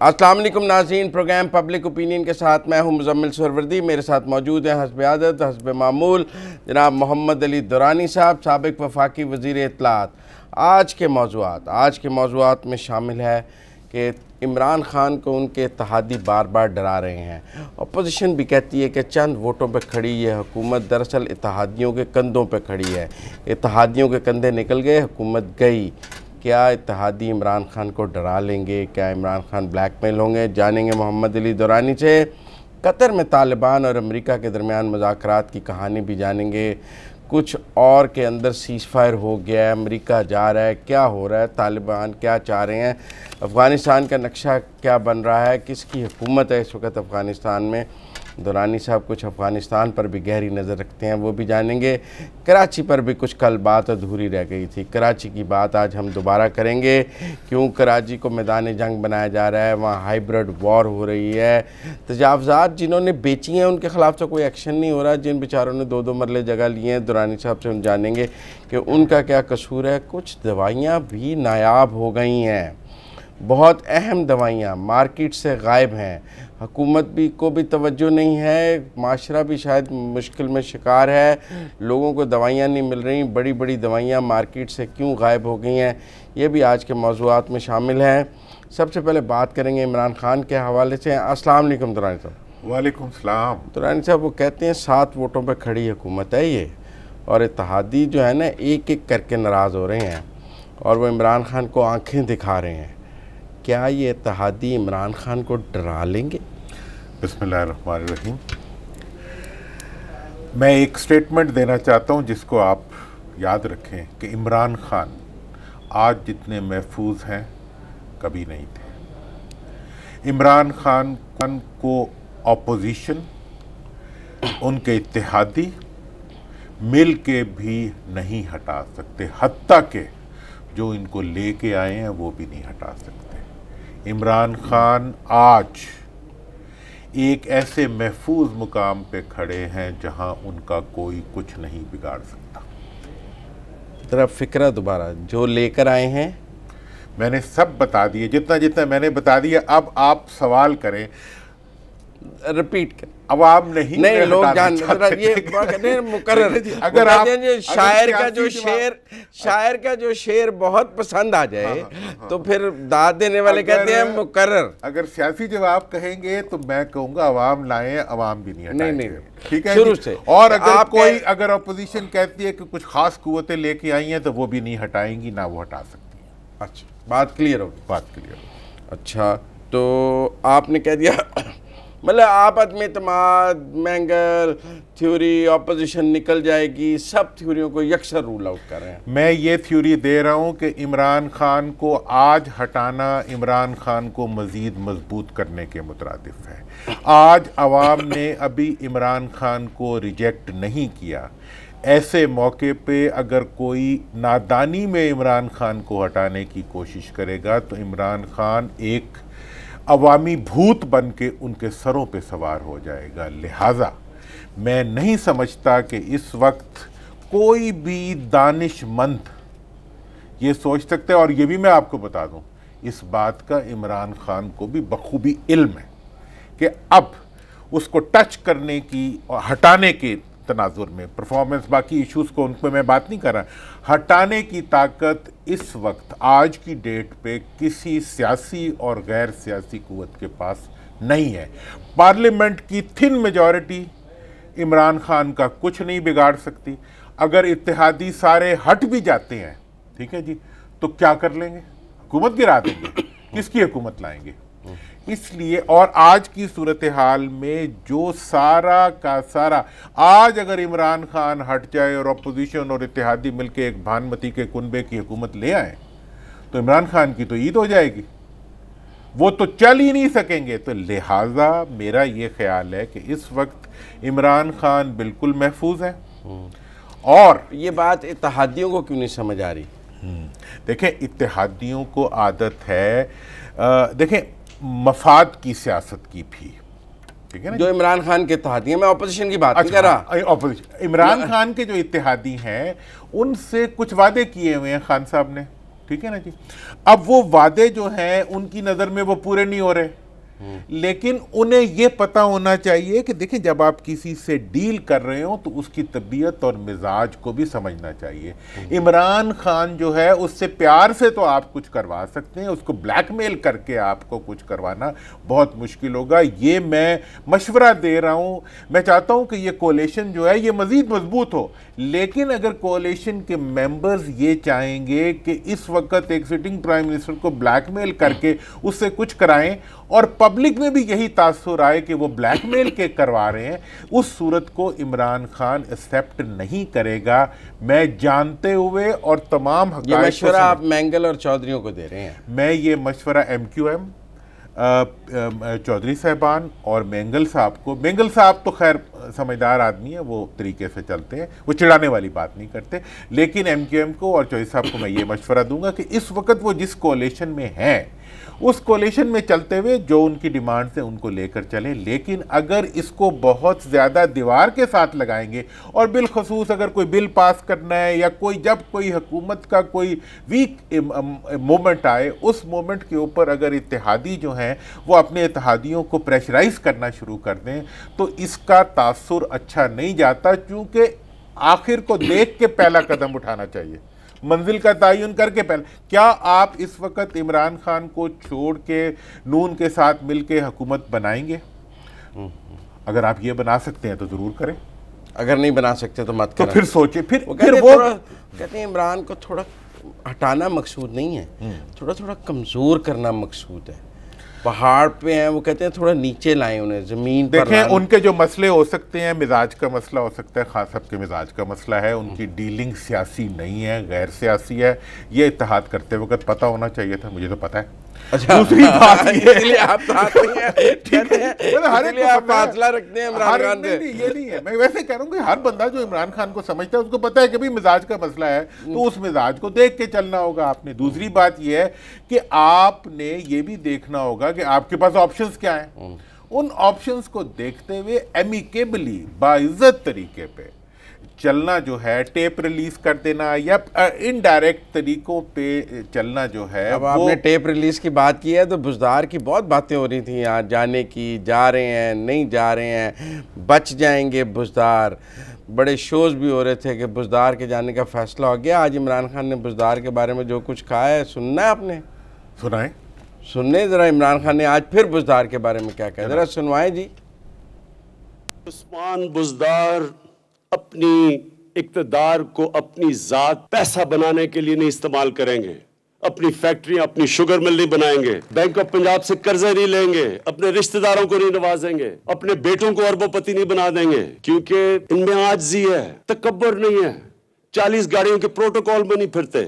السلام علیکم ناظرین، پروگرام پبلک اوپینین کے ساتھ میں ہوں مزمل سروردی، میرے ساتھ موجود ہیں حسب عادت، حسب معمول، جناب محمد علی دورانی صاحب، سابق وفاقی وزیر اطلاعات۔ آج کے موضوعات، آج کے موضوعات میں شامل ہے کہ عمران خان کو ان کے اتحادی بار بار ڈرا رہے ہیں۔ اپوزیشن بھی کہتی ہے کہ چند ووٹوں پہ کھڑی یہ حکومت دراصل اتحادیوں کے کندھوں پہ کھڑی ہے۔ اتحادیوں کے کندھے نکل گئے، حکومت گئی۔ کیا اتحادی عمران خان کو ڈرا لیں گے؟ کیا عمران خان بلیک میل ہوں گے؟ جانیں گے محمد علی دورانی سے۔ قطر میں طالبان اور امریکہ کے درمیان مذاکرات کی کہانی بھی جانیں گے۔ کچھ اور کے اندر سیز فائر ہو گیا ہے۔ امریکہ جا رہا ہے۔ کیا ہو رہا ہے؟ طالبان کیا چاہ رہے ہیں؟ افغانستان کا نقشہ کیا بن رہا ہے؟ کس کی حکومت ہے اس وقت افغانستان میں؟ دورانی صاحب کچھ افغانستان پر بھی گہری نظر رکھتے ہیں، وہ بھی جانیں گے۔ کراچی پر بھی کچھ کل بات ادھوری رہ گئی تھی۔ کراچی کی بات آج ہم دوبارہ کریں گے۔ کیوں کراچی کو میدان جنگ بنایا جا رہا ہے، وہاں ہائیبرڈ وار ہو رہی ہے۔ تجاوزات جنہوں نے بیچی ہیں، ان کے خلاف تو کوئی ایکشن نہیں ہو رہا۔ جن بیچاروں نے دو دو مرلے جگہ لیے ہیں دورانی صاحب سے ہم جانیں گے کہ ان کا کیا قصور ہے۔ کچھ دوائیاں بھی نایاب ہو گئی ہیں۔ بہت اہم دوائیاں مارکیٹ سے غائب ہیں۔ حکومت بھی کو بھی توجہ نہیں ہے معاشرہ بھی شاید مشکل میں شکار ہے۔ لوگوں کو دوائیاں نہیں مل رہی بڑی بڑی دوائیاں مارکیٹ سے کیوں غائب ہو گئی ہیں؟ یہ بھی آج کے موضوعات میں شامل ہیں۔ سب سے پہلے بات کریں گے عمران خان کے حوالے سے۔ السلام علیکم دورانی صاحب۔ وعلیکم السلام۔ دورانی صاحب وہ کہتے ہیں سات ووٹوں پہ کھڑی حکومت ہے یہ۔ اور اتحادی جو ہے نا ایک ایک کر کے ناراض ہو رہے ہیں۔ اور وہ عمران خان کو آنکھیں دکھا رہے ہیں۔ کیا یہ اتحادی عمران خان کو ڈرا لیں گے؟ بسم اللہ الرحمن الرحیم۔ میں ایک سٹیٹمنٹ دینا چاہتا ہوں جس کو آپ یاد رکھیں کہ عمران خان آج جتنے محفوظ ہیں، کبھی نہیں تھے۔ عمران خان کو اپوزیشن ان کے اتحادی مل کے بھی نہیں ہٹا سکتے۔ حتیٰ کہ جو ان کو لے کے آئے ہیں، وہ بھی نہیں ہٹا سکتے۔ عمران خان آج ایک ایسے محفوظ مقام پہ کھڑے ہیں جہاں ان کا کوئی کچھ نہیں بگاڑ سکتا۔ ذرا فکرہ دوبارہ جو لے کر آئے ہیں۔ میں نے سب بتا دیے جتنا جتنا میں نے بتا دیا اب آپ سوال کریں۔ رپیٹ کر عوام نہیں نہیں لوگ جان یہ مقرر جی، اگر آپ شاعر کا جو شعر شاعر کا جو شعر بہت پسند آ جائے ہاں، ہاں، ہاں، تو پھر داد دینے والے کہتے ہیں مقرر۔ اگر سیاسی جواب کہیں گے تو میں کہوں گا عوام لائیں عوام بھی نہیں نہیں نہیں۔ ٹھیک ہے شروع سے۔ اور اگر کوئی اگر اپوزیشن کہتی ہے کہ کچھ خاص قوتیں لے کے آئی ہیں تو وہ بھی نہیں ہٹائیں گی نہ وہ ہٹا سکتی ہیں۔ اچھا بات کلیئر ہوگی۔ بات کلیئر ہوگی۔ اچھا تو آپ نے کہہ دیا مطلب آپ عدم اعتماد مینگل تھیوری اپوزیشن نکل جائے گی، سب تھیوریوں کو یکسر رول آؤٹ کر رہے ہیں۔ میں یہ تھیوری دے رہا ہوں کہ عمران خان کو آج ہٹانا عمران خان کو مزید مضبوط کرنے کے مترادف ہے۔ آج عوام نے ابھی عمران خان کو ریجیکٹ نہیں کیا۔ ایسے موقع پہ اگر کوئی نادانی میں عمران خان کو ہٹانے کی کوشش کرے گا تو عمران خان ایک عوامی بھوت بن کے ان کے سروں پہ سوار ہو جائے گا۔ لہٰذا میں نہیں سمجھتا کہ اس وقت کوئی بھی دانش مند یہ سوچ سکتے اور یہ بھی میں آپ کو بتا دوں، اس بات کا عمران خان کو بھی بخوبی علم ہے کہ اب اس کو ٹچ کرنے کی اور ہٹانے کے تناظر میں پرفارمنس باقی ایشوز کو ان پہ میں بات نہیں کر رہا۔ ہٹانے کی طاقت اس وقت، آج کی ڈیٹ پہ کسی سیاسی اور غیر سیاسی قوت کے پاس نہیں ہے۔ پارلیمنٹ کی تھن میجورٹی عمران خان کا کچھ نہیں بگاڑ سکتی۔ اگر اتحادی سارے ہٹ بھی جاتے ہیں، ٹھیک ہے جی تو کیا کر لیں گے؟ حکومت گرا دیں گے۔ کس کی حکومت لائیں گے؟ اس لیے اور آج کی صورتحال میں جو سارا کا سارا آج اگر عمران خان ہٹ جائے اور اپوزیشن اور اتحادی مل کے ایک بھانمتی کے کنبے کی حکومت لے آئیں تو عمران خان کی تو عید ہو جائے گی۔ وہ تو چل ہی نہیں سکیں گے۔ تو لہٰذا میرا یہ خیال ہے کہ اس وقت عمران خان بالکل محفوظ ہے اور یہ بات اتحادیوں کو کیوں نہیں سمجھ آ رہی؟ دیکھیں اتحادیوں کو عادت ہے دیکھیں مفاد کی سیاست کی بھی جو عمران خان کے اتحادی ہیں میں اپوزیشن کی بات نہیں کر رہا عمران خان کے جو اتحادی ہیں ان سے کچھ وعدے کیے ہوئے ہیں خان صاحب نے۔ ٹھیک ہے نا جی؟ اب وہ وعدے جو ہیں ان کی نظر میں وہ پورے نہیں ہو رہے۔ لیکن انہیں یہ پتا ہونا چاہیے کہ دیکھیں، جب آپ کسی سے ڈیل کر رہے ہوں تو اس کی طبیعت اور مزاج کو بھی سمجھنا چاہیے۔ عمران خان جو ہے، اس سے پیار سے تو آپ کچھ کروا سکتے ہیں، اس کو بلیک میل کر کے آپ کو کچھ کروانا بہت مشکل ہوگا۔ یہ میں مشورہ دے رہا ہوں۔ میں چاہتا ہوں کہ یہ کولیشن جو ہے، یہ مزید مضبوط ہو۔ لیکن اگر کولیشن کے ممبرز یہ چاہیں گے کہ اس وقت ایک سٹنگ پرائم منسٹر کو بلیک میل کر کے اس سے کچھ کرائیں اور پبلک میں بھی یہی تاثر آئے کہ وہ بلیک میل کے کروا رہے ہیں۔ اس صورت کو عمران خان ایکسیپٹ نہیں کرے گا۔ میں جانتے ہوئے اور تمام یہ مشورہ آپ مینگل اور چودھریوں کو دے رہے ہیں۔ میں یہ مشورہ ایم کیو ایم چودھری صاحبان اور مینگل صاحب کو۔ مینگل صاحب تو خیر سمجھدار آدمی ہے وہ طریقے سے چلتے ہیں۔ وہ چڑھانے والی بات نہیں کرتے۔ لیکن ایم کیو ایم کو اور چودھری صاحب کو میں یہ مشورہ دوں گا کہ اس وقت وہ جس کولیشن میں ہیں اس کولیشن میں چلتے ہوئے جو ان کی ڈیمانڈ سے ان کو لے کر چلیں۔ لیکن اگر اس کو بہت زیادہ دیوار کے ساتھ لگائیں گے اور بالخصوص اگر کوئی بل پاس کرنا ہے یا کوئی جب کوئی حکومت کا کوئی ویک مومنٹ آئے، اس مومنٹ کے اوپر اگر اتحادی جو ہیں وہ اپنے اتحادیوں کو پریشرائز کرنا شروع کر دیں، تو اس کا تاثر اچھا نہیں جاتا۔ چونکہ آخر کو دیکھ کے پہلا قدم اٹھانا چاہیے۔ منزل کا تعین کر کے پہلے۔ کیا آپ اس وقت عمران خان کو چھوڑ کے نون کے ساتھ مل کے حکومت بنائیں گے؟ اگر آپ یہ بنا سکتے ہیں تو ضرور کریں۔ اگر نہیں بنا سکتے تو مت تو پھر سوچیں۔ پھر وہ کہتے ہیں عمران کو تھوڑا ہٹانا مقصود نہیں ہے۔ تھوڑا تھوڑا کمزور کرنا مقصود ہے۔ پہاڑ پہ ہیں وہ کہتے ہیں تھوڑا نیچے لائیں انہیں زمین پر دیکھیں ان کے جو مسئلے ہو سکتے ہیں مزاج کا مسئلہ ہو سکتا ہے خاص صاحب کے مزاج کا مسئلہ ہے۔ ان کی ڈیلنگ سیاسی نہیں ہے غیر سیاسی ہے۔ یہ اتحاد کرتے وقت پتہ ہونا چاہیے تھا مجھے تو پتہ ہے۔ دوسری بات یہ آپ فاصلہ رکھتے ہیں عمران خان سے۔ یہ نہیں ہے۔ میں ویسے کہہ رہا ہوں کہ ہر بندہ جو عمران خان کو سمجھتا ہے اس کو پتا ہے کہ بھی مزاج کا مسئلہ ہے۔ تو اس مزاج کو دیکھ کے چلنا ہوگا۔ آپ نے دوسری بات یہ ہے کہ آپ نے یہ بھی دیکھنا ہوگا کہ آپ کے پاس آپشنز کیا ہیں۔ ان آپشنز کو دیکھتے ہوئے ایمیکیبلی باعزت طریقے پہ چلنا جو ہے ٹیپ ریلیز کر دینا یا انڈائریکٹ طریقوں پہ چلنا جو ہے اب آپ نے ٹیپ ریلیز کی بات کی ہے تو بزدار کی بہت باتیں ہو رہی تھیں یہاں جانے کی جا رہے ہیں نہیں جا رہے ہیں بچ جائیں گے بزدار۔ بڑے شوز بھی ہو رہے تھے کہ بزدار کے جانے کا فیصلہ ہو گیا۔ آج عمران خان نے بزدار کے بارے میں جو کچھ کہا ہے سننا ہے آپ نے؟ سنائیں۔ سننے ذرا عمران خان نے آج پھر بزدار کے بارے میں کیا کہا ذرا سنوائیں جی۔ عثمان بزدار اپنی اقتدار کو اپنی ذات پیسہ بنانے کے لیے نہیں استعمال کریں گے۔ اپنی فیکٹری اپنی شوگر مل نہیں بنائیں گے۔ بینک آف پنجاب سے قرضے نہیں لیں گے۔ اپنے رشتہ داروں کو نہیں نوازیں گے۔ اپنے بیٹوں کو اربوں پتی نہیں بنا دیں گے۔ کیونکہ ان میں آجزی ہے، تکبر نہیں ہے۔ چالیس گاڑیوں کے پروٹوکول میں نہیں پھرتے۔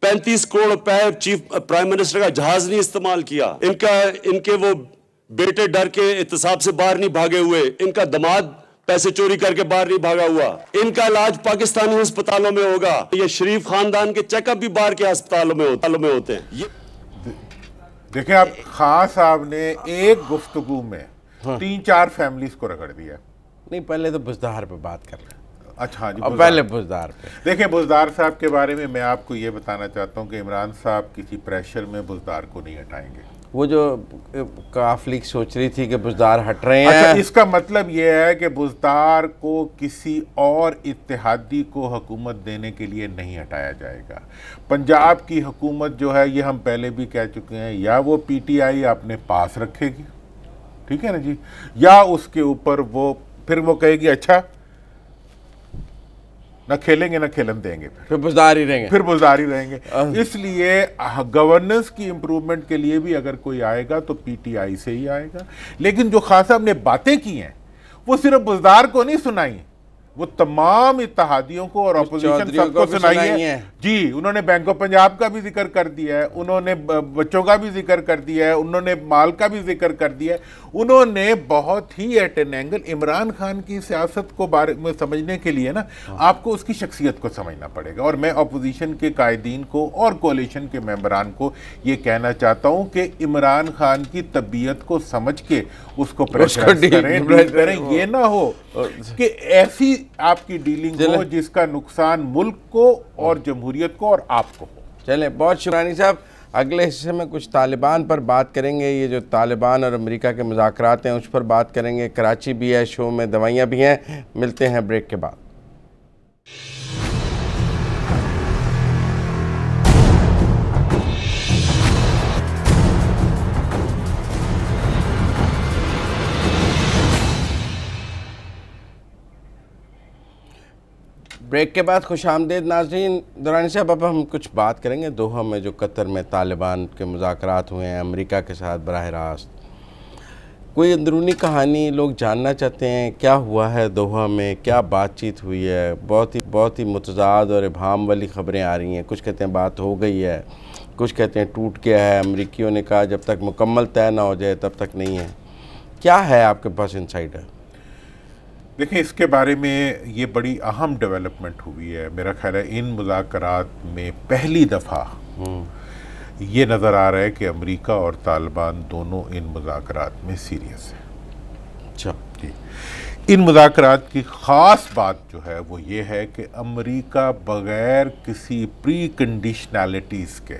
پینتیس crore per chief prime minister کا جہاز نہیں استعمال کیا۔ ان کا، ان کے وہ بیٹے ڈر کے احتساب سے باہر نہیں بھاگے ہوئے۔ ان کا دماد پیسے چوری کر کے باہر نہیں بھاگا ہوا۔ ان کا علاج پاکستانی ہسپتالوں میں ہوگا۔ یہ شریف خاندان کے چیک اپ بھی باہر کے ہسپتالوں میں ہوتے ہیں۔ دیکھیں آپ خان صاحب نے ایک گفتگو میں ہاں۔ تین چار فیملیز کو رگڑ دیا۔ نہیں پہلے تو بزدار پہ بات کر رہے ہیں۔ اچھا جی پہلے بزدار پہ۔ دیکھیں بزدار صاحب کے بارے میں میں آپ کو یہ بتانا چاہتا ہوں کہ عمران صاحب کسی پریشر میں بزدار کو نہیں ہٹائیں گے۔ وہ جو کاف لیگ سوچ رہی تھی کہ بزدار ہٹ رہے ہیں۔ اچھا، اس کا مطلب یہ ہے کہ بزدار کو کسی اور اتحادی کو حکومت دینے کے لیے نہیں ہٹایا جائے گا۔ پنجاب کی حکومت جو ہے، یہ ہم پہلے بھی کہہ چکے ہیں، یا وہ پی ٹی آئی اپنے پاس رکھے گی۔ ٹھیک ہے نا جی؟ یا اس کے اوپر وہ، پھر وہ کہے گی اچھا نہ کھیلیں گے نہ کھیلن دیں گے پھر۔ بزدار ہی رہیں گے۔ پھر بزدار ہی رہیں گے۔ اس لیے گورننس کی امپرومنٹ کے لیے بھی اگر کوئی آئے گا تو پی ٹی آئی سے ہی آئے گا۔ لیکن جو خاصا ہم نے باتیں کی ہیں وہ صرف بزدار کو نہیں سنائی وہ تمام اتحادیوں کو اور اپوزیشن سب کو سنائی ہے۔ جی انہوں نے بینک آف پنجاب کا بھی ذکر کر دیا ہے انہوں نے بچوں کا بھی ذکر کر دیا ہے انہوں نے مال کا بھی ذکر کر دیا ہے۔ انہوں نے بہت ہی at an angle Imran Khan کی سیاست کو بارے میں سمجھنے کے لیے نا آپ کو اس کی شخصیت کو سمجھنا پڑے گا۔ اور میں اپوزیشن کے قائدین کو اور کولیشن کے ممبران کو یہ کہنا چاہتا ہوں کہ عمران خان کی طبیعت کو سمجھ کے اس کو کریں یہ نہ ہو کہ ایسی آپ کی ڈیلنگ ہو جس کا نقصان ملک کو اور جمہوریت کو اور آپ کو ہو۔ چلیں بہت شکرانی صاحب۔ اگلے حصے میں کچھ طالبان پر بات کریں گے۔ یہ جو طالبان اور امریکہ کے مذاکرات ہیں اس پر بات کریں گے۔ کراچی بھی ہے شو میں دوائیاں بھی ہیں۔ ملتے ہیں بریک کے بعد۔ بریک کے بعد خوش آمدید ناظرین دورانی صاحب، اب ہم کچھ بات کریں گے۔ دوحہ میں جو قطر میں طالبان کے مذاکرات ہوئے ہیں، امریکہ کے ساتھ براہ راست۔ کوئی اندرونی کہانی لوگ جاننا چاہتے ہیں، کیا ہوا ہے دوحہ میں؟ کیا بات چیت ہوئی ہے؟ بہت ہی بہت ہی متضاد اور ابہام والی خبریں آ رہی ہیں۔ کچھ کہتے ہیں بات ہو گئی ہے، کچھ کہتے ہیں ٹوٹ گیا ہے۔ امریکیوں نے کہا، جب تک مکمل طے نہ ہو جائے، تب تک نہیں ہے۔ کیا ہے آپ کے پاس انسائٹ ہے دیکھیں اس کے بارے میں یہ بڑی اہم ڈیولپمنٹ ہوئی ہے۔ میرا خیال ہے ان مذاکرات میں پہلی دفعہ یہ نظر آ رہا ہے کہ امریکہ اور طالبان دونوں ان مذاکرات میں سیریس ہیں۔ اچھا۔ جی۔ ان مذاکرات کی خاص بات جو ہے وہ یہ ہے کہ امریکہ بغیر کسی پری کنڈیشنالٹیز کے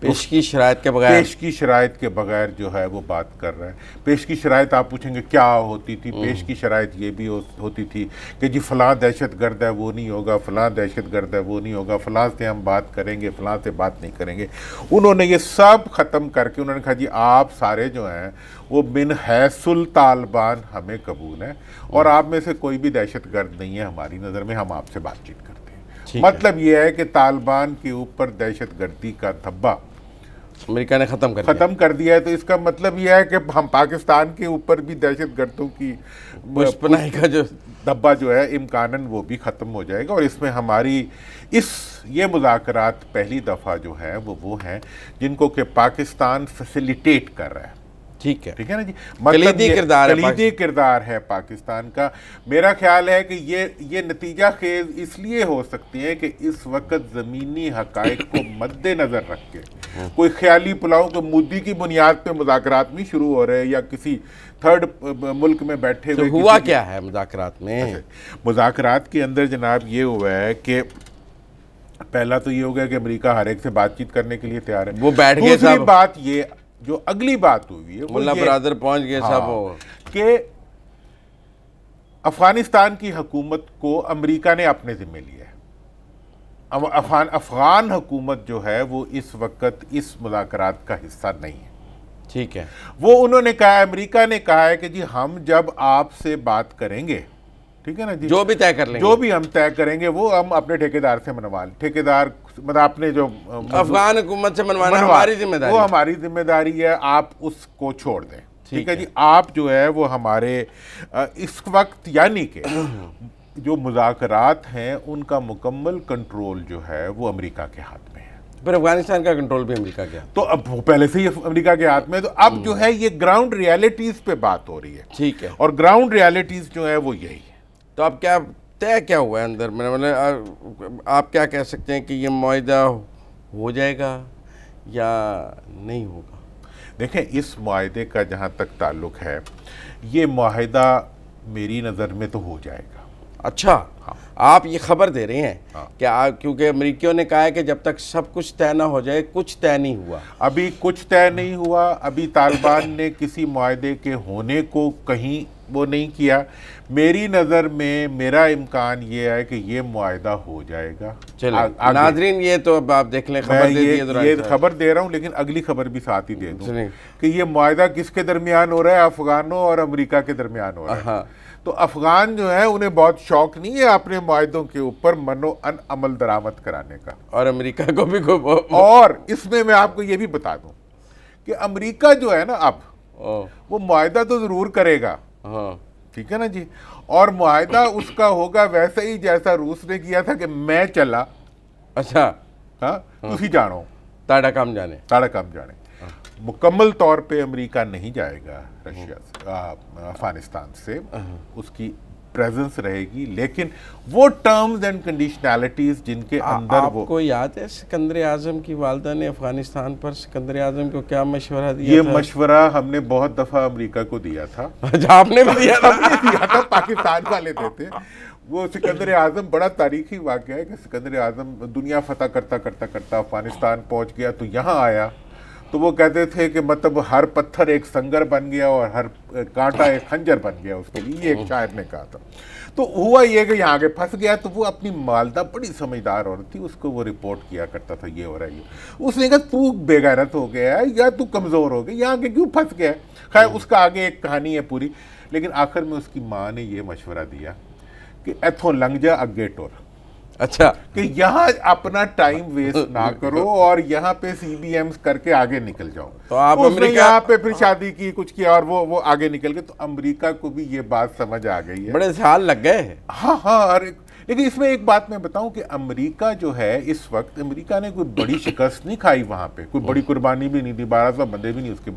پیش کی شرائط کے بغیر؟ پیش کی شرائط کے بغیر جو ہے وہ بات کر رہا ہے پیش کی شرائط آپ پوچھیں گے کیا ہوتی تھی؟ پیش کی شرائط یہ بھی ہوتی تھی کہ جی فلاں دہشت گرد ہے وہ نہیں ہوگا فلاں دہشت گرد ہے وہ نہیں ہوگا فلاں سے ہم بات کریں گے فلاں سے بات نہیں کریں گے۔ انہوں نے یہ سب ختم کر کے انہوں نے کہا جی آپ سارے جو ہیں وہ بن حیث الطالبان ہمیں قبول ہیں اور آپ میں سے کوئی بھی دہشت گرد نہیں ہے ہماری نظر میں ہم آپ سے بات چیت کرتے ہیں۔ مطلب یہ ہے کہ طالبان کے اوپر دہشت گردی کا دھبا امریکہ نے ختم کر ختم کر دیا ہے تو اس کا مطلب یہ ہے کہ ہم پاکستان کے اوپر بھی دہشت گردوں کی پناہی کا جو دبا جو ہے امکانن وہ بھی ختم ہو جائے گا اور اس میں ہماری اس یہ مذاکرات پہلی دفعہ جو ہے وہ وہ ہیں جن کو کہ پاکستان فیسیلیٹیٹ کر رہا ہے۔ ٹھیک ہے۔ ٹھیک ہے نا جی؟ کلیدی کردار ہے کلیدی کردار ہے پاکستان کا۔ میرا خیال ہے کہ یہ یہ نتیجہ خیز اس لیے ہو سکتی ہے کہ اس وقت زمینی حقائق کو مد نظر رکھ کے۔ کوئی خیالی پلاؤں کے مودی کی بنیاد پہ مذاکرات نہیں شروع ہو رہے یا کسی تھرڈ ملک میں بیٹھے ہوئے ہوا کیا ہے مذاکرات میں؟ مذاکرات کے اندر جناب یہ ہوا ہے کہ پہلا تو یہ ہو گیا کہ امریکہ ہر ایک سے بات چیت کرنے کے لیے تیار ہے۔ وہ بیٹھ گئے دوسری بات یہ جو اگلی بات ہوئی ہے ملا برادر پہنچ گئے ہاں، صاحب کہ افغانستان کی حکومت کو امریکہ نے اپنے ذمہ لیا ہے۔ افغان حکومت جو ہے وہ اس وقت اس مذاکرات کا حصہ نہیں ہے۔ ٹھیک ہے۔ وہ انہوں نے کہا امریکہ نے کہا ہے کہ جی ہم جب آپ سے بات کریں گے ٹھیک ہے نا جی؟ جو بھی طے کر لیں جو بھی ہم طے کریں گے وہ ہم اپنے ٹھیکیدار سے منوا لیں۔ ٹھیکیدار مطلب اپنے جو افغان حکومت سے منوانا ہماری ذمہ داری۔ وہ ہماری ذمہ داری ہے آپ اس کو چھوڑ دیں۔ ٹھیک ہے جی؟ آپ جو ہے وہ ہمارے اس وقت یعنی کہ جو مذاکرات ہیں ان کا مکمل کنٹرول جو ہے وہ امریکہ کے ہاتھ میں ہے۔ پھر افغانستان کا کنٹرول بھی امریکہ کے تو اب پہلے سے ہی امریکہ کے ہاتھ میں تو اب جو ہے یہ گراؤنڈ ریالٹیز پہ بات ہو رہی ہے۔ ٹھیک ہے۔ اور گراؤنڈ ریالٹیز جو ہے وہ یہی تو اب کیا طے کیا ہوا ہے اندر میں آپ کیا کہہ سکتے ہیں کہ یہ معاہدہ ہو جائے گا یا نہیں ہوگا دیکھیں اس معاہدے کا جہاں تک تعلق ہے یہ معاہدہ میری نظر میں تو ہو جائے گا اچھا ہاں۔ آپ یہ خبر دے رہے ہیں ہاں۔ کہ کیونکہ امریکیوں نے کہا ہے کہ جب تک سب کچھ طے نہ ہو جائے کچھ طے نہیں ہوا ابھی کچھ طے نہیں ہوا ابھی طالبان نے کسی معاہدے کے ہونے کو کہیں وہ نہیں کیا۔ میری نظر میں میرا امکان یہ ہے کہ یہ معاہدہ ہو جائے گا۔ ناظرین یہ تو اب آپ دیکھ لیں خبر یہ خبر دے رہا ہوں لیکن اگلی خبر بھی ساتھ ہی دے دوں۔ کہ یہ معاہدہ کس کے درمیان ہو رہا ہے افغانوں اور امریکہ کے درمیان ہو رہا ہے۔ ہاں۔ تو افغان جو ہے انہیں بہت شوق نہیں ہے اپنے معاہدوں کے اوپر منو ان عمل درامت کرانے کا۔ اور امریکہ کو بھی اور اس میں میں آپ کو یہ بھی بتا دوں کہ امریکہ جو ہے نا اب وہ معاہدہ تو ضرور کرے گا۔ ہاں۔ ٹھیک ہے نا جی؟ اور معاہدہ اس کا ہوگا ویسے ہی جیسا روس نے کیا تھا کہ میں چلا۔ اچھا۔ ہاں تھی جانو۔ تاڑا کام جانے۔ تاڑا کام جانے۔ مکمل طور پہ امریکہ نہیں جائے گا رشیا سے افغانستان سے۔ اس کی پریزنس رہے گی لیکن وہ ٹرمز اینڈ کنڈیشنالٹیز جن کے اندر وہ آپ کو یاد ہے سکندر اعظم کی والدہ نے افغانستان پر سکندر اعظم کو کیا مشورہ دیا یہ مشورہ ہم نے بہت دفعہ امریکہ کو دیا تھا۔ اچھا، آپ نے بھی دیا تھا؟ پاکستان والے دیتے وہ سکندر اعظم بڑا تاریخی واقعہ ہے کہ سکندر اعظم دنیا فتح کرتا کرتا کرتا افغانستان پہنچ گیا تو یہاں آیا۔ تو وہ کہتے تھے کہ مطلب ہر پتھر ایک سنگر بن گیا اور ہر کانٹا ایک خنجر بن گیا اس کے لیے یہ ایک شاعر نے کہا تھا۔ تو ہوا یہ کہ یہاں آگے پھنس گیا تو وہ اپنی مالدہ بڑی سمجھدار عورت تھی، اس کو وہ رپورٹ کیا کرتا تھا، یہ ہو رہا ہے، یہ۔ اس نے کہا، تو بے غیرت ہو گیا ہے یا تو کمزور ہو گیا یہاں آگے کیوں پھنس گیا ہے؟ خیر، اس کا آگے ایک کہانی ہے پوری، لیکن آخر میں اس کی ماں نے یہ مشورہ دیا کہ ایتھو لنگ جا اگے ٹور۔ اچھا۔ کہ یہاں اپنا ٹائم ویسٹ نہ کرو اور یہاں پہ سی بی ایمز کر کے آگے نکل جاؤ۔ تو آپ امریکہ- یہاں پہ پھر شادی کی کچھ کیا اور وہ وہ آگے نکل گئے۔ تو امریکہ کو بھی یہ بات سمجھ آ گئی ہے۔ بڑے سال لگ گئے۔ ہاں ہاں اور لیکن اس میں ایک بات میں بتاؤں کہ امریکہ جو ہے، اس وقت امریکہ نے کوئی بڑی شکست نہیں کھائی وہاں پہ۔ کوئی بڑی قربانی بھی نہیں دی، بارہ سو بندے بھی نہیں، اس کے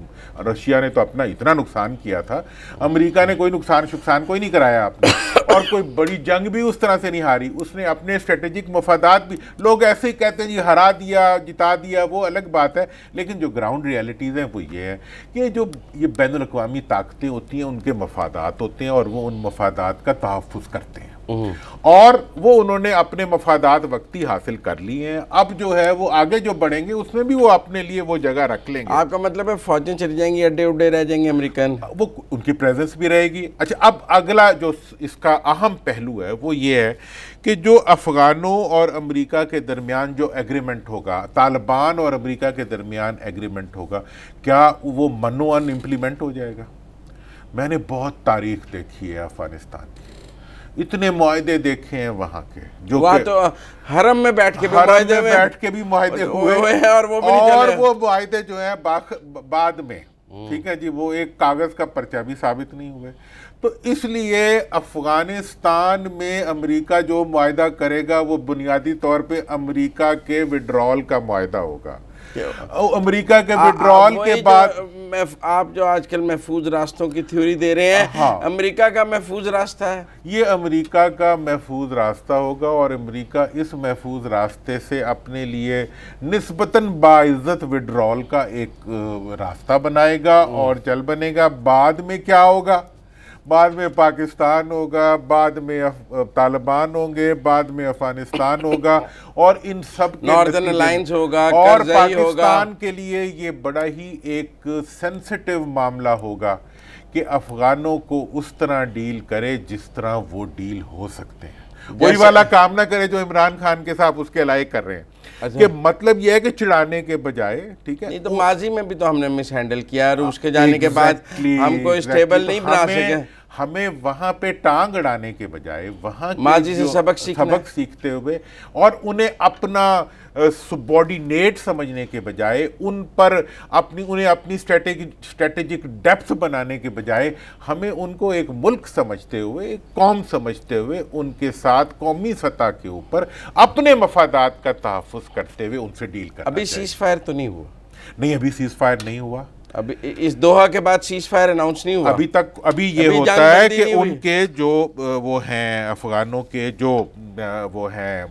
رشیا نے تو اپنا اتنا نقصان کیا تھا۔ امریکہ نے کوئی نقصان شکسان کوئی نہیں کرایا آپ نے۔ اور کوئی بڑی جنگ بھی اس طرح سے نہیں ہاری۔ اس نے اپنے اسٹریٹجک مفادات بھی، لوگ ایسے ہی کہتے ہیں جی ہرا دیا، جتا دیا، وہ الگ بات ہے۔ لیکن جو گراؤنڈ ریالٹیز ہیں، وہ یہ ہے کہ جو یہ بین الاقوامی طاقتیں ہوتی ہیں، ان کے مفادات ہوتے ہیں اور وہ ان مفادات کا تحفظ کرتے ہیں۔ اور وہ انہوں نے اپنے مفادات وقتی حاصل کر لی ہیں۔ اب جو ہے وہ آگے جو بڑھیں گے اس میں بھی وہ اپنے لیے وہ جگہ رکھ لیں گے۔ آپ کا مطلب ہے فوجیں چلی جائیں گی اڈے اڈے رہ جائیں گے امریکن۔ وہ ان کی پریزنس بھی رہے گی۔ اچھا اب اگلا جو اس کا اہم پہلو ہے وہ یہ ہے کہ جو افغانوں اور امریکہ کے درمیان جو ایگریمنٹ ہوگا طالبان اور امریکہ کے درمیان ایگریمنٹ ہوگا کیا وہ منو ان امپلیمنٹ ہو جائے گا؟ میں نے بہت تاریخ دیکھی ہے افغانستان۔ اتنے معاہدے دیکھے ہیں وہاں کے جو وہاں تو حرم میں بیٹھ کے بھی معاہدے میں بیٹھ کے بھی معاہدے ہوئے۔ ہیں اور وہ بھی اور وہ معاہدے جو ہیں بعد میں۔ ٹھیک ہے جی وہ ایک کاغذ کا پرچہ بھی ثابت نہیں ہوئے۔ تو اس لیے افغانستان میں امریکہ جو معاہدہ کرے گا وہ بنیادی طور پہ امریکہ کے وڈرال کا معاہدہ ہوگا۔ امریکہ کے وڈرال آپ کے بعد۔ آپ جو آج کل محفوظ راستوں کی تھیوری دے رہے ہیں ہاں۔ امریکہ کا محفوظ راستہ ہے۔ یہ امریکہ کا محفوظ راستہ ہوگا اور امریکہ اس محفوظ راستے سے اپنے لیے نسبتاً باعزت وڈرال کا ایک راستہ بنائے گا اور چل بنے گا۔ بعد میں کیا ہوگا؟ بعد میں پاکستان ہوگا بعد میں طالبان ہوں گے بعد میں افغانستان ہوگا اور ان سب Alliance ہوگا، اور۔ پاکستان کے لیے یہ بڑا ہی ایک سینسٹیو معاملہ ہوگا کہ افغانوں کو اس طرح ڈیل کرے جس طرح وہ ڈیل ہو سکتے ہیں۔ وہی والا کام نہ کرے جو عمران خان کے ساتھ اس کے لائق کر رہے ہیں۔ کہ مطلب یہ ہے کہ چڑھانے کے بجائے ٹھیک ہے نہیں تو ماضی میں بھی تو ہم نے مس ہینڈل کیا روس کے جانے کے بعد ہم کو. اسٹیبل نہیں بنا سکے۔ ہمیں وہاں پہ ٹانگ اڑانے کے بجائے وہاں ماضی سے سبق سیکھتے ہوئے اور انہیں اپنا سبارڈینیٹ سمجھنے کے بجائے ان پر اپنی انہیں اپنی اسٹریٹجک ڈیپتھ بنانے کے بجائے ہمیں ان کو ایک ملک سمجھتے ہوئے ایک قوم سمجھتے ہوئے ان کے ساتھ قومی سطح کے اوپر اپنے مفادات کا تحفظ کرتے ہوئے ان سے ڈیل کرنا ابھی۔ سیز فائر تو نہیں ہوا؟ نہیں ابھی سیز فائر نہیں ہوا۔ ابھی اس دوحہ کے بعد سیز فائر اناؤنس نہیں ہوا؟ ابھی تک ابھی یہ ہوتا ہے کہ ان۔ کے جو وہ ہیں افغانوں کے جو وہ ہیں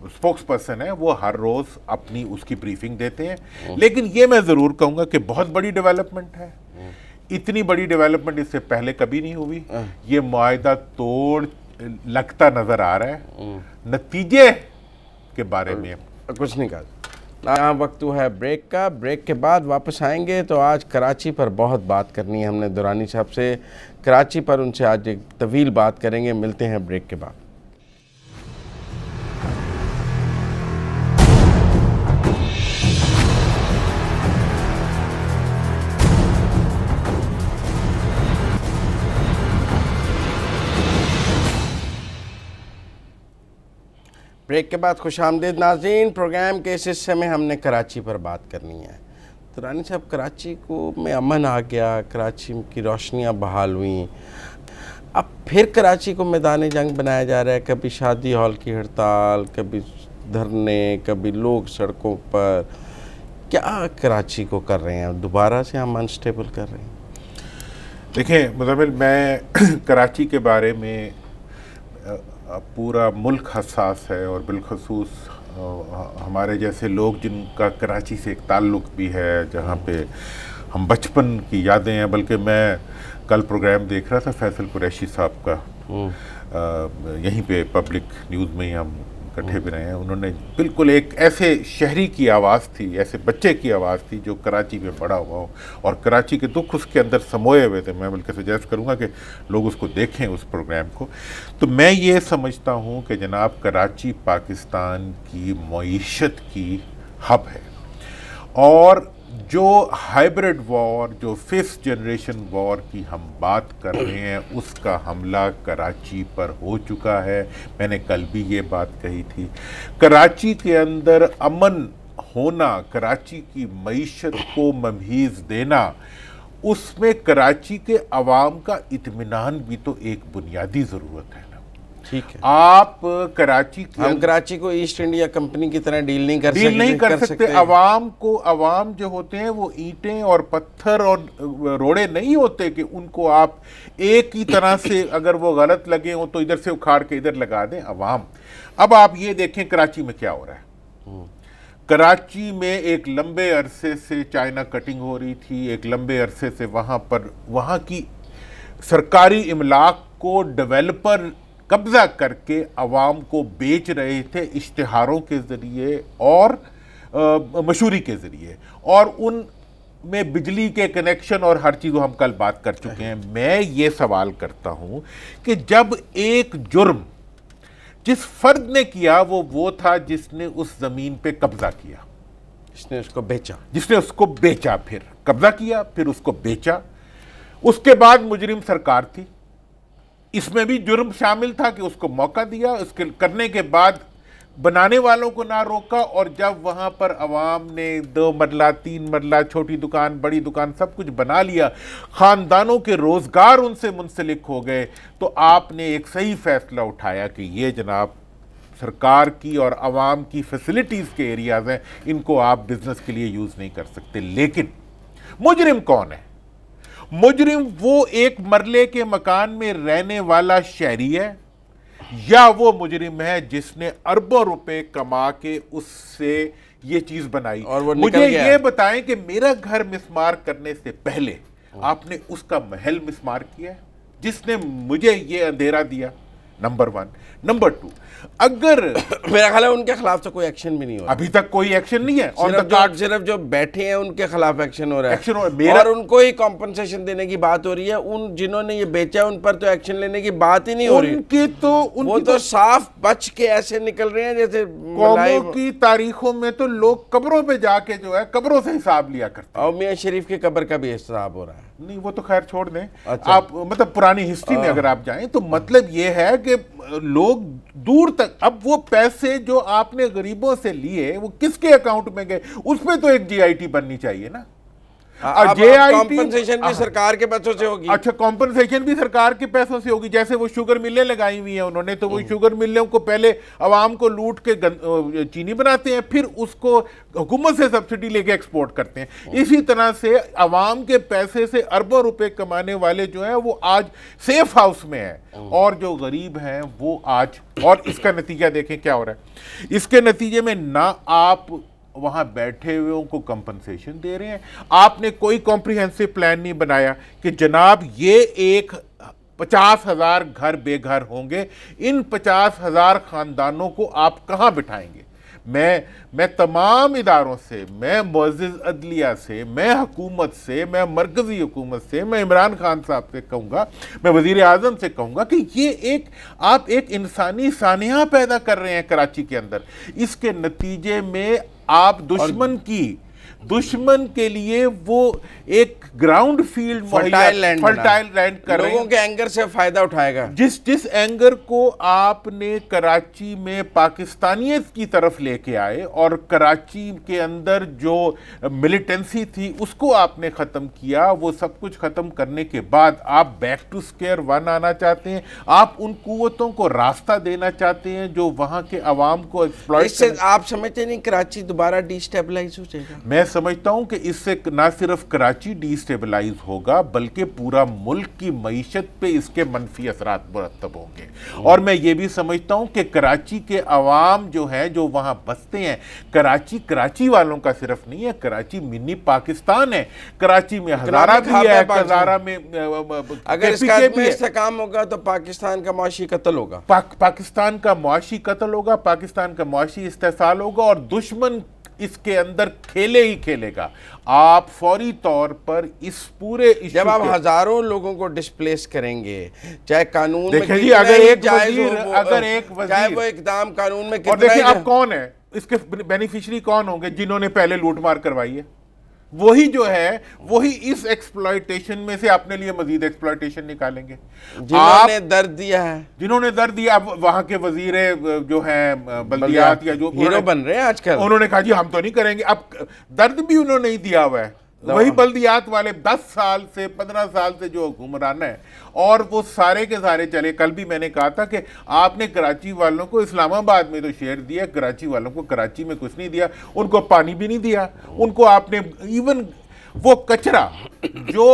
سپوکس پرسن ہیں وہ ہر روز اپنی اس کی بریفنگ دیتے ہیں۔ لیکن یہ میں ضرور کہوں گا کہ بہت بڑی ڈیولپمنٹ ہے۔ اتنی بڑی ڈیولپمنٹ اس سے پہلے کبھی نہیں ہوئی۔ یہ معاہدہ توڑ لگتا نظر آ رہا ہے۔ نتیجے کے بارے میں۔ کچھ نہیں کہا۔ یہاں وقت ہے بریک کا۔ بریک کے بعد واپس آئیں گے تو آج کراچی پر بہت بات کرنی ہے ہم نے دورانی صاحب سے۔ کراچی پر ان سے آج ایک طویل بات کریں گے۔ ملتے ہیں بریک کے بعد۔ بریک کے بعد خوش آمدید ناظرین، پروگرام کے اس حصے میں ہم نے کراچی پر بات کرنی ہے۔ تو رانی صاحب، کراچی کو میں امن آ گیا، کراچی کی روشنیاں بحال ہوئیں۔ اب پھر کراچی کو میدان جنگ بنایا جا رہا ہے، کبھی شادی ہال کی ہڑتال، کبھی دھرنے، کبھی لوگ سڑکوں پر۔ کیا کراچی کو کر رہے ہیں؟ دوبارہ سے ہم انسٹیبل کر رہے ہیں؟ دیکھیں مزمل میں کراچی کے بارے میں پورا ملک حساس ہے اور بالخصوص ہمارے جیسے لوگ جن کا کراچی سے ایک تعلق بھی ہے جہاں پہ ہم بچپن کی یادیں ہیں بلکہ میں کل پروگرام دیکھ رہا تھا فیصل قریشی صاحب کا۔ یہیں پہ پبلک نیوز میں ہی ہم کٹھے بھی رہے ہیں۔ انہوں نے بالکل ایک ایسے شہری کی آواز تھی، ایسے بچے کی آواز تھی جو کراچی میں بڑا ہوا ہو۔ اور کراچی کے دکھ اس کے اندر سموئے ہوئے تھے۔ میں بلکہ سجیسٹ کروں گا کہ لوگ اس کو دیکھیں اس پروگرام کو۔ تو میں یہ سمجھتا ہوں کہ جناب کراچی پاکستان کی معیشت کی ہب ہے۔ اور جو ہائبرڈ وار جو ففتھ جنریشن وار کی ہم بات کر رہے ہیں، اس کا حملہ کراچی پر ہو چکا ہے۔ میں نے کل بھی یہ بات کہی تھی۔ کراچی کے اندر امن ہونا، کراچی کی معیشت کو ممہیز دینا، اس میں کراچی کے عوام کا اطمینان بھی تو ایک بنیادی ضرورت ہے۔ ٹھیک ہے۔ آپ کراچی ہم کراچی کو ایسٹ انڈیا کمپنی کی طرح ڈیل نہیں کر ڈیل نہیں کر سکتے۔ عوام کو عوام جو ہوتے ہیں وہ اینٹیں اور پتھر اور روڑے نہیں ہوتے کہ ان کو آپ ایک ہی طرح سے اگر وہ غلط لگے ہوں تو ادھر سے اکھاڑ کے ادھر لگا دیں عوام۔ اب آپ یہ دیکھیں کراچی میں کیا ہو رہا ہے۔ کراچی میں ایک لمبے عرصے سے چائنا کٹنگ ہو رہی تھی ایک لمبے عرصے سے وہاں پر وہاں کی سرکاری املاک کو ڈیولپر قبضہ کر کے عوام کو بیچ رہے تھے اشتہاروں کے ذریعے اور مشہوری کے ذریعے۔ اور ان میں بجلی کے کنیکشن اور ہر چیز ہم کل بات کر چکے ہیں۔ میں یہ سوال کرتا ہوں کہ جب ایک جرم جس فرد نے کیا وہ وہ تھا جس نے اس زمین پہ قبضہ کیا۔ جس نے اس کو بیچا۔ جس نے اس کو بیچا پھر۔ قبضہ کیا پھر اس کو بیچا۔ اس کے بعد مجرم سرکار تھی۔ اس میں بھی جرم شامل تھا کہ اس کو موقع دیا، اس کے کرنے کے بعد بنانے والوں کو نہ روکا اور جب وہاں پر عوام نے دو مرلہ، تین مرلہ، چھوٹی دکان، بڑی دکان، سب کچھ بنا لیا، خاندانوں کے روزگار ان سے منسلک ہو گئے، تو آپ نے ایک صحیح فیصلہ اٹھایا کہ یہ جناب سرکار کی اور عوام کی فیسلٹیز کے ایریاز ہیں، ان کو آپ بزنس کے لیے یوز نہیں کر سکتے۔ لیکن مجرم کون ہے؟ مجرم وہ ایک مرلے کے مکان میں رہنے والا شہری ہے یا وہ مجرم ہے جس نے اربوں روپے کما کے اس سے یہ چیز بنائی۔ اور وہ مجھے یہ بتائیں کہ میرا گھر مسمار کرنے سے پہلے آپ نے اس کا محل مسمار کیا جس نے مجھے یہ اندھیرا دیا۔ نمبر ون نمبر ٹو اگر میرا خیال ہے ان کے خلاف تو کوئی ایکشن بھی نہیں ہو ابھی تک کوئی ایکشن نہیں ہے. صرف جو بیٹھے ہیں ان کے خلاف ایکشن ہو رہا ہے. اور ان کو ہی کمپنسیشن دینے کی بات ہو رہی ہے. ان جنہوں نے یہ بیچا ان پر تو ایکشن لینے کی بات ہی نہیں ہو رہی. ان کی تو وہ تو صاف بچ کے ایسے نکل رہے ہیں جیسے قوموں کی تاریخوں میں تو لوگ قبروں پہ جا کے جو ہے قبروں سے حساب لیا کرتے ہیں. اور میاں شریف کی قبر کا بھی حساب ہو رہا ہے۔ نہیں وہ تو خیر چھوڑ دیں۔ اچھا۔ آپ مطلب پرانی ہسٹری میں اگر آپ جائیں تو مطلب یہ ہے کہ لوگ دور تک اب وہ پیسے جو آپ نے غریبوں سے لیے وہ کس کے اکاؤنٹ میں گئے؟ اس پہ تو ایک جی آئی ٹی بننی چاہیے نا۔ کمپنسیشن بھی سرکار کے پیسوں سے ہوگی۔ اچھا کمپنسیشن بھی سرکار کے پیسوں سے ہوگی جیسے وہ شوگر ملیں لگائی ہوئی ہیں انہوں نے تو وہ شوگر ملوں کو پہلے عوام کو لوٹ کے چینی بناتے ہیں پھر اس کو حکومت سے سبسڈی لے کے ایکسپورٹ کرتے ہیں۔ اسی طرح سے عوام کے پیسے سے اربوں روپے کمانے والے جو ہیں وہ آج سیف ہاؤس میں ہیں۔ اور جو غریب ہیں وہ آج اور اس کا نتیجہ دیکھیں کیا ہو رہا ہے۔ اس کے نتیجے میں نہ آپ وہاں بیٹھے ہوئے کو کمپنسیشن دے رہے ہیں۔ آپ نے کوئی کمپریہنسو پلان نہیں بنایا کہ جناب یہ ایک پچاس ہزار گھر بے گھر ہوں گے۔ ان پچاس ہزار خاندانوں کو آپ کہاں بٹھائیں گے؟ میں میں تمام اداروں سے، میں معزز عدلیہ سے، میں حکومت سے، میں مرکزی حکومت سے، میں عمران خان صاحب سے کہوں گا، میں وزیر اعظم سے کہوں گا کہ یہ ایک، آپ ایک انسانی سانحہ پیدا کر رہے ہیں کراچی کے اندر۔ اس کے نتیجے میں آپ دشمن کی دشمن کے لیے وہ ایک گراؤنڈ فیلڈ فرٹائل لینڈ کر رہے لوگوں کے اینگر سے فائدہ اٹھائے گا۔ جس جس اینگر کو آپ نے کراچی میں پاکستانیت کی طرف لے کے آئے اور کراچی کے اندر جو ملیٹنسی تھی اس کو آپ نے ختم کیا وہ سب کچھ ختم کرنے کے بعد آپ بیک ٹو سکیئر ون آنا چاہتے ہیں۔ آپ ان قوتوں کو راستہ دینا چاہتے ہیں جو وہاں کے عوام کو ایکسپلائٹ آپ سمجھتے نہیں کراچی دوبارہ ڈی سٹیبلائز ہو جائے گا۔ میں میں سمجھتا ہوں کہ اس سے نہ صرف کراچی ڈی سٹیبلائز ہوگا بلکہ پورا ملک کی معیشت پہ اس کے منفی اثرات مرتب ہوں گے۔ اور میں یہ بھی سمجھتا ہوں کہ کراچی کے عوام جو ہے جو وہاں بستے ہیں کراچی کراچی والوں کا صرف نہیں ہے کراچی منی پاکستان ہے۔ کراچی میں ہزارہ بھی ہے ہزارہ میں اگر اس کا استحکام ہوگا تو پاکستان کا معاشی قتل ہوگا۔ پاکستان کا معاشی قتل ہوگا پاکستان کا معاشی استحصال ہوگا اور دشمن اس کے اندر کھیلے ہی کھیلے گا۔ آپ فوری طور پر اس پورے جب آپ ہزاروں لوگوں کو ڈسپلیس کریں گے چاہے قانون میں جی اگر ایک وزیر اگر ایک وزیر چاہے وہ اقدام قانون میں اور دیکھیں اب کون ہے اس کے بینیفیشری کون ہوں گے جنہوں نے پہلے لوٹ مار کروائی ہے؟ وہی جو ہے وہی اس ایکسپلائٹیشن میں سے اپنے لیے مزید ایکسپلائٹیشن نکالیں گے۔ جنہوں نے درد دیا ہے۔ جنہوں نے درد دیا وہاں کے وزیر جو ہیں بلدیات یا جو ہیرو بن رہے ہیں آج کل۔ انہوں نے کہا جی ہم تو نہیں کریں گے۔ اب درد بھی انہوں نے نہیں دیا ہوا ہے۔ وہی بلدیات والے دس سال سے پندرہ سال سے جو حکمران ہے اور وہ سارے کے سارے چلے۔ کل بھی میں نے کہا تھا کہ آپ نے کراچی والوں کو اسلام آباد میں تو شیئر دیا کراچی والوں کو کراچی میں کچھ نہیں دیا ان کو پانی بھی نہیں دیا ان کو آپ نے ایون وہ کچرا جو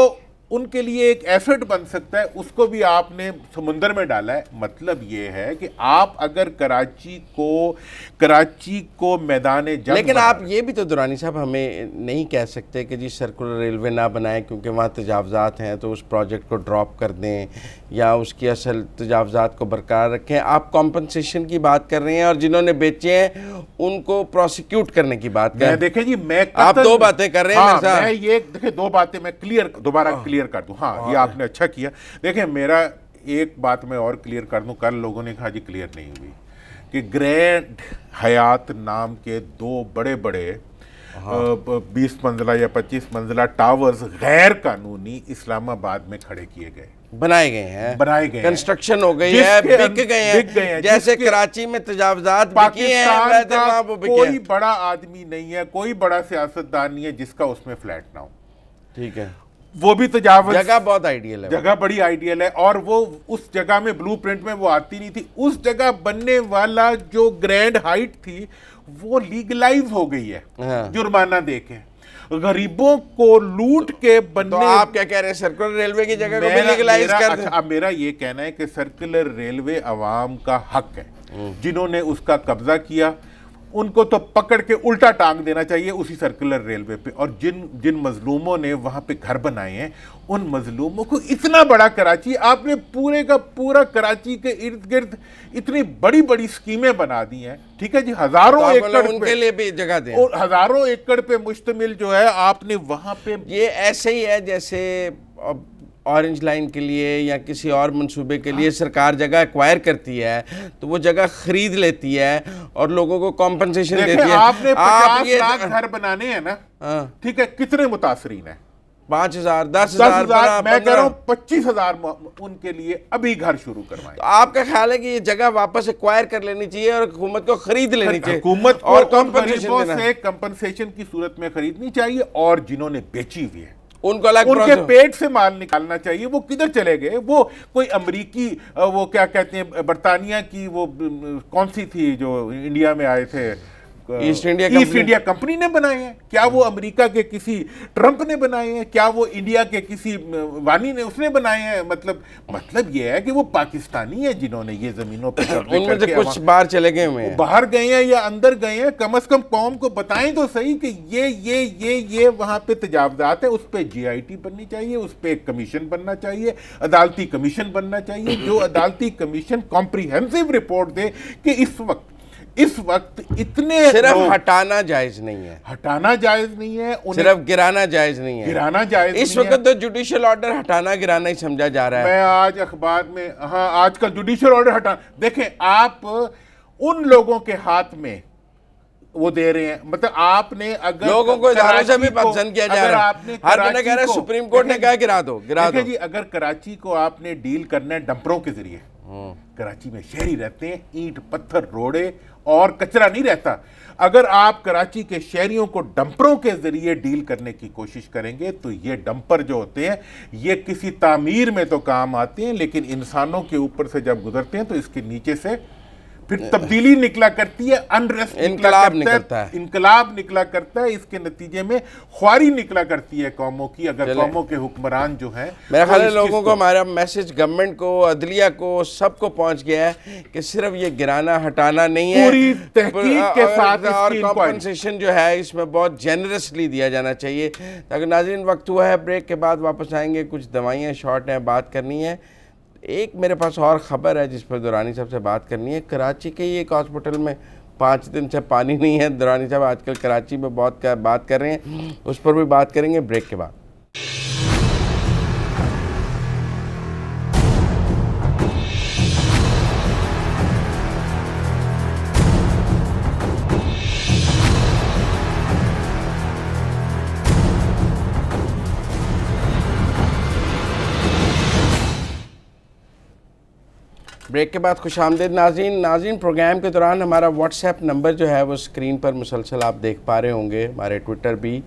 ان کے لیے ایک ایسٹ بن سکتا ہے اس کو بھی آپ نے سمندر میں ڈالا ہے۔ مطلب یہ ہے کہ آپ اگر کراچی کو کراچی کو میدان جنگ لیکن آپ یہ بھی تو دورانی صاحب ہمیں نہیں کہہ سکتے کہ جی سرکولر ریلوے نہ بنائیں کیونکہ وہاں تجاوزات ہیں تو اس پروجیکٹ کو ڈراپ کر دیں۔ یا اس کی اصل تجاوزات کو برقرار رکھیں۔ آپ کمپنسیشن کی بات کر رہے ہیں اور جنہوں نے بیچے ہیں ان کو پروسیکیوٹ کرنے کی بات کر رہے ہیں۔ دیکھیں جی میں آپ دو باتیں کر رہے ہیں ہاں، میں یہ دیکھیں دو باتیں میں کلیئر دوبارہ کلیئر کر دوں۔ ہاں یہ آپ نے اچھا کیا۔ دیکھیں میرا ایک بات میں اور کلیئر کر دوں۔ کل لوگوں نے کہا جی کلیئر نہیں ہوئی۔ کہ گرینڈ حیات نام کے دو بڑے بڑے بیس منزلہ یا پچیس منزلہ ٹاورز غیر قانونی اسلام آباد میں کھڑے کیے گئے۔ بنائے گئے ہیں۔ بنائے گئے کنسٹرکشن ہو گئی ہے بک گئے ہیں۔ جیسے کراچی میں تجاوزات بکی ہیں کوئی بڑا آدمی نہیں ہے کوئی بڑا سیاستدان نہیں ہے جس کا اس میں فلیٹ نہ ہو۔ ٹھیک ہے۔ وہ بھی تجاوز جگہ بہت آئیڈیل ہے۔ جگہ بڑی آئیڈیل ہے اور وہ اس جگہ میں بلو پرنٹ میں وہ آتی نہیں تھی۔ اس جگہ بننے والا جو گرینڈ ہائٹ تھی وہ لیگلائز ہو گئی ہے۔ ہاں۔ جرمانہ دے کے غریبوں کو لوٹ کے بننے تو آپ کیا کہہ رہے ہیں؟ سرکلر ریلوے کی جگہ کو بھی لیگلائز کر دیں۔ اچھا، اب میرا یہ کہنا ہے کہ سرکلر ریلوے عوام کا حق ہے۔ جنہوں نے اس کا قبضہ کیا ان کو تو پکڑ کے الٹا ٹانگ دینا چاہیے اسی سرکلر ریلوے پہ۔ اور جن جن مظلوموں نے وہاں پہ گھر بنائے ہیں ان مظلوموں کو اتنا بڑا کراچی آپ نے پورے کا پورا کراچی کے ارد گرد اتنی بڑی بڑی سکیمیں بنا دی ہیں۔ ٹھیک ہے جی؟ ہزاروں ایکڑ ان کے لیے بھی جگہ دیں۔ ہزاروں ایکڑ پہ مشتمل جو ہے آپ نے وہاں پہ یہ ایسے ہی ہے جیسے اورنج لائن کے لیے یا کسی اور منصوبے کے لیے سرکار جگہ ایکوائر کرتی ہے تو وہ جگہ خرید لیتی ہے اور لوگوں کو کمپنسیشن دیتی ہے۔ آپ نے پچاس لاکھ گھر بنانے ہیں نا ہاں۔ ٹھیک ہے کتنے متاثرین ہیں؟ پانچ ہزار دس ہزار میں کہہ رہا ہوں پچیس ہزار ان کے لیے ابھی گھر شروع کروائیں۔ تو آپ کا خیال ہے کہ یہ جگہ واپس ایکوائر کر لینی چاہیے اور حکومت کو خرید لینی چاہیے۔ حکومت اور کمپنسیشن کی صورت میں خریدنی چاہیے اور جنہوں نے بیچی ہوئی ہے۔ ان کو الگ ان کے پیٹ سے مال نکالنا چاہیے وہ کدھر چلے گئے؟ وہ کوئی امریکی وہ کیا کہتے ہیں برطانیہ کی وہ کون سی تھی جو انڈیا میں آئے تھے؟ ایسٹ انڈیا کمپنی نے بنائے ہیں۔ کیا وہ امریکہ کے کسی ٹرمپ نے بنائے ہیں؟ کیا وہ انڈیا کے کسی وانی نے اس نے بنائے ہیں؟ مطلب مطلب یہ ہے کہ وہ پاکستانی ہیں جنہوں نے یہ زمینوں پہ ان میں سے کچھ باہر چلے گئے ہوئے ہیں۔ باہر گئے ہیں یا اندر گئے ہیں؟ کم از کم قوم کو بتائیں تو صحیح کہ یہ یہ یہ یہ وہاں پہ تجاوزات ہیں۔ اس پہ جی آئی ٹی بننی چاہیے اس پہ ایک کمیشن بننا چاہیے عدالتی کمیشن بننا چاہیے۔ جو عدالتی کمیشن کمپریہنسو رپورٹ دے کہ اس وقت اس وقت اتنے صرف ہٹانا جائز نہیں ہے۔ ہٹانا جائز نہیں ہے صرف گرانا جائز نہیں ہے۔ گرانا جائز اس وقت تو جوڈیشل آرڈر ہٹانا گرانا ہی سمجھا جا رہا ہے۔ میں آج اخبار میں ہاں آج کل جوڈیشل آرڈر ہٹانا دیکھیں آپ ان لوگوں کے ہاتھ میں وہ دے رہے ہیں۔ مطلب آپ نے اگر لوگوں کو اداروں سے بھی پسند کیا جا رہا ہے۔ ہر بندہ کہہ رہا ہے سپریم کورٹ نے کہا گرا دو گرا دو۔ جی اگر کراچی کو آپ نے ڈیل کرنا ہے ڈمپروں کے ذریعے۔ کراچی میں شہری رہتے ہیں، اینٹ، پتھر، روڑے، اور کچرا نہیں رہتا۔ اگر آپ کراچی کے شہریوں کو ڈمپروں کے ذریعے ڈیل کرنے کی کوشش کریں گے، تو یہ ڈمپر جو ہوتے ہیں، یہ کسی تعمیر میں تو کام آتے ہیں، لیکن انسانوں کے اوپر سے جب گزرتے ہیں، تو اس کے نیچے سے پھر تبدیلی نکلا کرتی ہے انریسٹ انقلاب نکلتا ہے۔ انقلاب نکلا کرتا ہے اس کے نتیجے میں خواری نکلا کرتی ہے قوموں کی اگر قوموں کے حکمران جو ہیں میرا خیال ہے لوگوں کو ہمارا میسج گورنمنٹ کو عدلیہ کو سب کو پہنچ گیا ہے کہ صرف یہ گرانا ہٹانا نہیں ہے۔ پوری تحقیق کے ساتھ اس اور کمپنسیشن جو ہے اس میں بہت جنرسلی دیا جانا چاہیے۔ تاکہ ناظرین وقت ہوا ہے بریک کے بعد واپس آئیں گے۔ کچھ دوائیاں شارٹ ہیں بات کرنی ہے۔ ایک میرے پاس اور خبر ہے جس پر دورانی صاحب سے بات کرنی ہے، کراچی کے ہی ایک ہاسپٹل میں پانچ دن سے پانی نہیں ہے۔ دورانی صاحب آج کل کراچی میں بہت بات کر رہے ہیں۔ اس پر بھی بات کریں گے، بریک کے بعد۔ بریک کے بعد خوش آمدید ناظرین۔ ناظرین، پروگرام کے دوران ہمارا واٹس ایپ نمبر جو ہے وہ اسکرین پر مسلسل آپ دیکھ پا رہے ہوں گے۔ ہمارے ٹویٹر بھی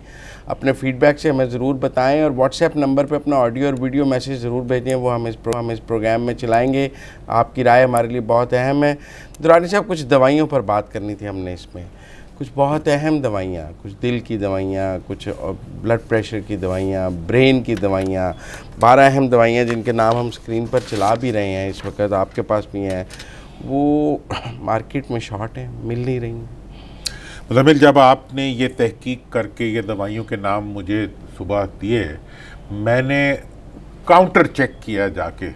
اپنے فیڈ بیک سے ہمیں ضرور بتائیں اور واٹس ایپ نمبر پہ اپنا آڈیو اور ویڈیو میسیج ضرور بھیجیں۔ وہ ہم اس ہم اس پروگرام میں چلائیں گے۔ آپ کی رائے ہمارے لیے بہت اہم ہے۔ دورانی صاحب، کچھ دوائیوں پر بات کرنی تھی ہم نے اس میں۔ کچھ بہت اہم دوائیاں، کچھ دل کی دوائیاں، کچھ بلڈ پریشر کی دوائیاں برین کی دوائیاں، بارہ اہم دوائیاں جن کے نام ہم اسکرین پر چلا بھی رہے ہیں اس وقت آپ کے پاس بھی ہیں، وہ مارکیٹ میں شارٹ ہیں، مل نہیں رہی ہیں۔ مطلب مزمل جب آپ نے یہ تحقیق کر کے یہ دوائیوں کے نام مجھے صبح دیے، میں نے کاؤنٹر چیک کیا جا کے۔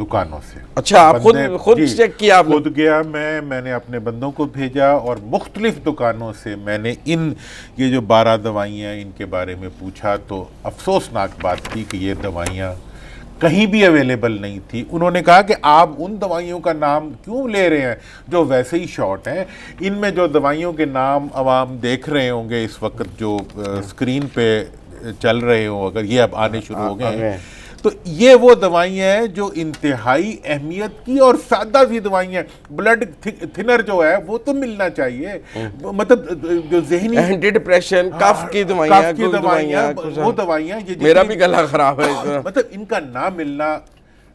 دکانوں سے۔ اچھا آپ خود خود جی، چیک کیا آپ نے؟ خود گیا میں میں نے اپنے بندوں کو بھیجا اور مختلف دکانوں سے میں نے ان یہ جو بارہ دوائیاں ان کے بارے میں پوچھا تو افسوسناک بات تھی کہ یہ دوائیاں کہیں بھی اویلیبل نہیں تھی انہوں نے کہا کہ آپ ان دوائیوں کا نام کیوں لے رہے ہیں؟ جو ویسے ہی شارٹ ہیں۔ ان میں جو دوائیوں کے نام عوام دیکھ رہے ہوں گے اس وقت جو اسکرین پہ چل رہے ہوں اگر یہ اب آنے شروع ہو گئے ہیں۔ تو یہ وہ دوائیاں ہیں جو انتہائی اہمیت کی اور سادہ سی دوائیاں ہیں۔ بلڈ تھنر جو ہے وہ تو ملنا چاہیے۔ مطلب جو ذہنی ڈپریشن کف کی دوائیاں کف کی دوائیاں وہ دوائیاں میرا بھی گلا خراب ہے۔ میں مطلب ان کا نہ ملنا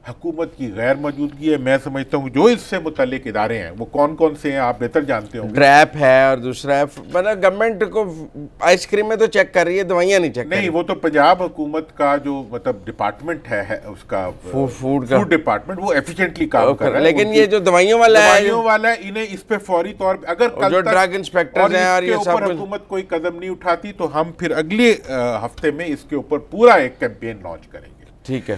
حکومت کی غیر موجودگی ہے میں سمجھتا ہوں جو اس سے متعلق ادارے ہیں وہ کون کون سے ہیں آپ بہتر جانتے ہوں گریپ ہے اور دوسرا ہے مطلب گورنمنٹ کو آئس کریم میں تو چیک کر رہی ہے دوائیاں نہیں چیک کر نہیں وہ تو پنجاب حکومت کا جو مطلب ڈپارٹمنٹ ہے اس کا فوڈ- کا فوڈ ڈپارٹمنٹ وہ ایفیشنٹلی کام کر رہا ہے۔ لیکن یہ جو دوائیوں والا ہے دوائیوں والا ہے انہیں اس پہ فوری طور پہ اگر جو drug inspectors ہیں اور یہ سب حکومت کوئی قدم نہیں اٹھاتی تو ہم پھر اگلے ہفتے میں اس کے اوپر پورا ایک کیمپین لانچ کریں گے۔ ٹھیک ہے۔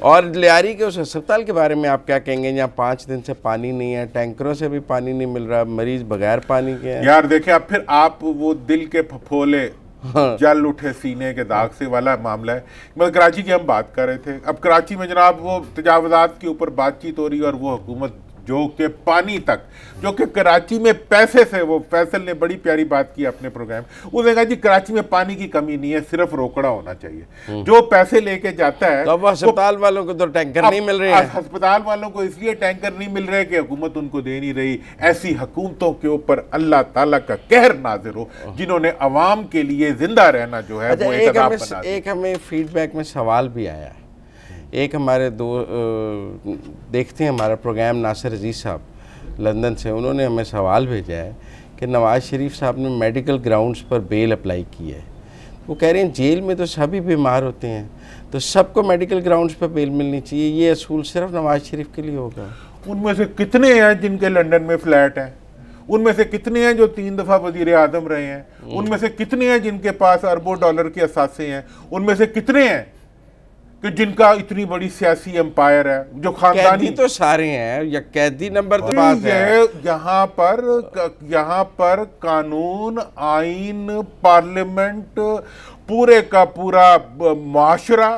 اور لیاری کے اس اسپتال کے بارے میں آپ کیا کہیں گے؟ جہاں پانچ دن سے پانی نہیں ہے ٹینکروں سے بھی پانی نہیں مل رہا مریض بغیر پانی کے ہیں۔ یار دیکھیں اب پھر آپ وہ دل کے پھپھولے ہاں۔ جل اٹھے سینے کے داغ سے والا معاملہ ہے۔ مطلب کراچی کی ہم بات کر رہے تھے۔ اب کراچی میں جناب وہ تجاوزات کے اوپر بات چیت ہو رہی ہے اور وہ حکومت جو کہ پانی تک جو کہ کراچی میں پیسے سے وہ فیصل نے بڑی پیاری بات کی اپنے پروگرام اس نے کہا جی کراچی میں پانی کی کمی نہیں ہے صرف روکڑا ہونا چاہیے۔ جو پیسے لے کے جاتا ہے تو اسپتال والوں کو تو ٹینکر نہیں مل رہے ہیں۔ ہسپتال والوں کو اس لیے ٹینکر نہیں مل رہے کہ حکومت ان کو دے نہیں رہی۔ ایسی حکومتوں کے اوپر اللہ تعالیٰ کا قہر نازر ہو جنہوں نے عوام کے لیے زندہ رہنا جو ہے اچھا وہ ایک ہمیں فیڈ بیک میں سوال بھی آیا۔ ہے ایک ہمارے دو دیکھتے ہیں ہمارا پروگرام ناصر عزیز صاحب لندن سے انہوں نے ہمیں سوال بھیجا ہے کہ نواز شریف صاحب نے میڈیکل گراؤنڈز پر بیل اپلائی کی ہے۔ وہ کہہ رہے ہیں جیل میں تو سبھی بیمار ہوتے ہیں تو سب کو میڈیکل گراؤنڈز پر بیل ملنی چاہیے یہ اصول صرف نواز شریف کے لیے ہوگا۔ ان میں سے کتنے ہیں جن کے لنڈن میں فلیٹ ہیں؟ ان میں سے کتنے ہیں جو تین دفعہ وزیر اعظم رہے ہیں؟ ان میں سے کتنے ہیں جن کے پاس اربوں ڈالر کے اثاثے ہیں؟ ان میں سے کتنے ہیں کہ جن کا اتنی بڑی سیاسی امپائر ہے جو خاندانی قیدی تو سارے ہیں یا قیدی نمبر تو بات ہے یہ یہاں پر یہاں پر قانون آئین پارلیمنٹ پورے کا پورا معاشرہ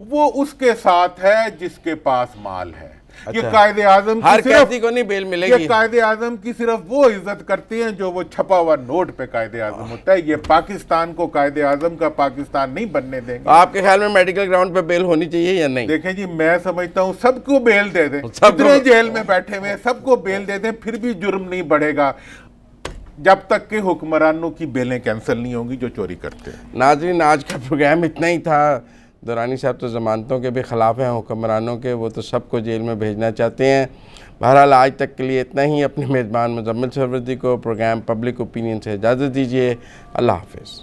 وہ اس کے ساتھ ہے جس کے پاس مال ہے۔ یہ قائد اعظم ہر قیدی کو نہیں بیل ملے گی۔ یہ قائد اعظم کی صرف وہ عزت کرتے ہیں جو وہ چھپا ہوا نوٹ پہ قائد اعظم ہوتا ہے۔ یہ پاکستان کو قائد اعظم کا پاکستان نہیں بننے دیں گے۔ آپ کے خیال میں میڈیکل گراؤنڈ پہ بیل ہونی چاہیے یا نہیں؟ دیکھیں جی میں سمجھتا ہوں سب کو بیل دے دیں۔ جتنے جیل میں بیٹھے ہوئے سب کو بیل دے دیں پھر بھی جرم نہیں بڑھے گا۔ جب تک کہ حکمرانوں کی بیلیں کینسل نہیں ہوں گی جو چوری کرتے ہیں۔ ناظرین آج کا پروگرام اتنا ہی تھا۔ دورانی صاحب تو ضمانتوں کے بھی خلاف ہیں، حکمرانوں کے، وہ تو سب کو جیل میں بھیجنا چاہتے ہیں۔ بہرحال آج تک کے لیے اتنا ہی اپنے میزبان مزمل سروردی کو، پروگرام پبلک اوپینین سے اجازت دیجیے اللہ حافظ۔